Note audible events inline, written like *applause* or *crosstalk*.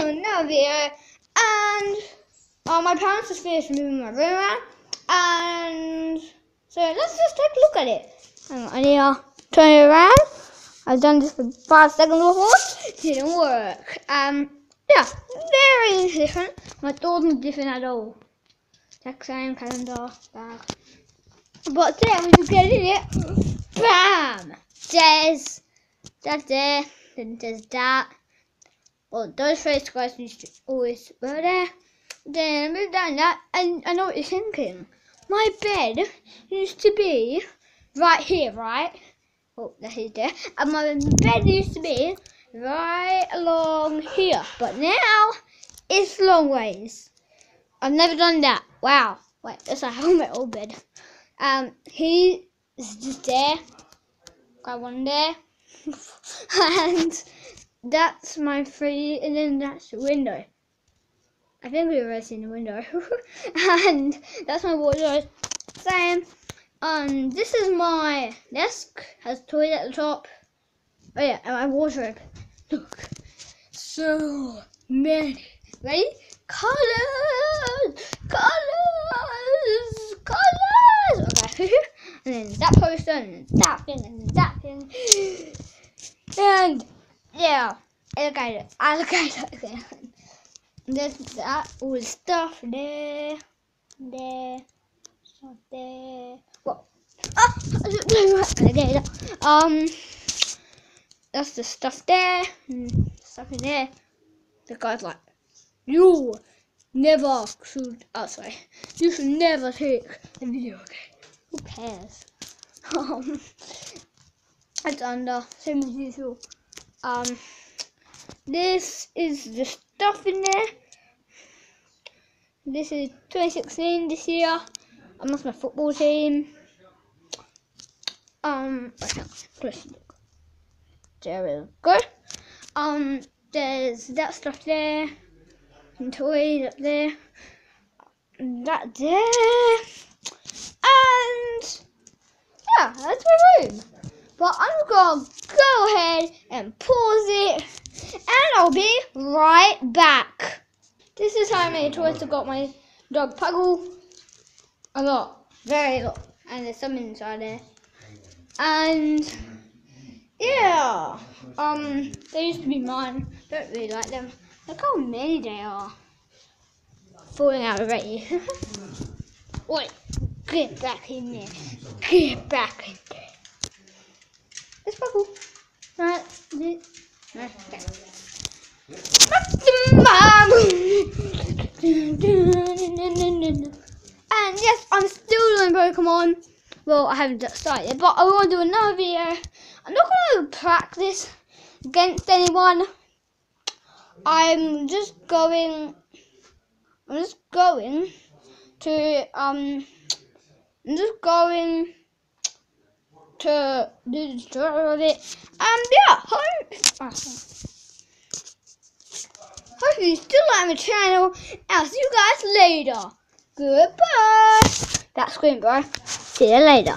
to another video, and uh, my parents just finished moving my room around, and so let's just take a look at it. Hang on, I need to turn it around. I've done this for five seconds before, didn't work. Um, yeah, very different. My not different at all. Exact same calendar, bag. But then when you get in it, bam! There's that there, then there's that. Well, those three guys used to always were there. Then we've done that, and I know what you're thinking. My bed used to be right here, right? Oh, that is there. And my bed used to be right along here, but now it's long ways. I've never done that. Wow. Wait, that's a helmet old bed. Um, he is just there. Got one there. *laughs* and that's my free, and then that's the window. I think we've already seen the window. *laughs* and that's my wardrobe. Same. Um, this is my desk. Has toilet at the top. Oh yeah, and my wardrobe. Look, so many. Ready? Colors, colors, colors. Okay. *laughs* and then that poster, and that thing, and that thing. *gasps* And yeah, alligator, alligator. There's that the stuff there, there, stuff there. What? Ah, *laughs* alligator. Um, that's the stuff there, stuff in there. The guy's like, you never should. Oh, sorry. You should never take a video game. Who cares? *laughs* Um, *laughs* it's under same as usual. Um, this is the stuff in there. This is 2016 this year. I'm that's my football team. Um, there we go. Um, there's that stuff there, and toys up there, that there, and yeah, that's my room. But I'm gonna go ahead and pause it, and I'll be right back. This is how I made toys to got my dog Puggle. A lot, very lot, and there's some inside there. And yeah, um, they used to be mine. Don't really like them. Look how many they are. Falling out already. *laughs* Wait, get back in there. Get back in there. It's this. Okay. *laughs* And yes, I'm still doing Pokemon. Well, I haven't started but I want to do another video. I'm not going to practice against anyone. I'm just going. I'm just going to um. I'm just going to of it. And yeah, hope. Ah, hope you still like my channel. I'll see you guys later. Goodbye. That's Green Bro. See you later.